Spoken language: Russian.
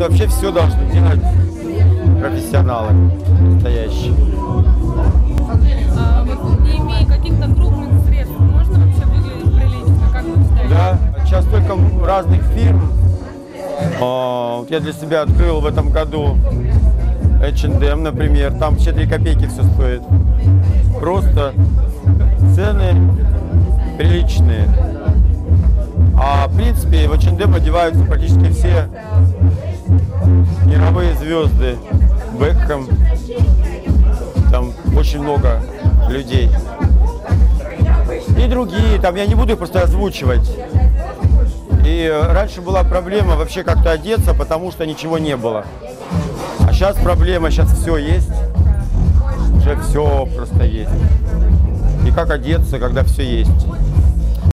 кажется, вообще все должны делать профессионалы настоящие. А вот не имея каких-то крупных средств, можно вообще выглядеть прилично, как вы считаете? Да, сейчас только разных фирм. А, Вот я для себя открыл в этом году H&M, например. Там вообще 3 копейки все стоит. Просто цены приличные. А в принципе в H&M одеваются практически все звезды. Бекхэм. Там очень много людей. И другие, там я не буду их просто озвучивать. И раньше была проблема вообще как-то одеться, потому что ничего не было. А сейчас проблема, сейчас все есть. Уже все просто есть. И как одеться, когда все есть.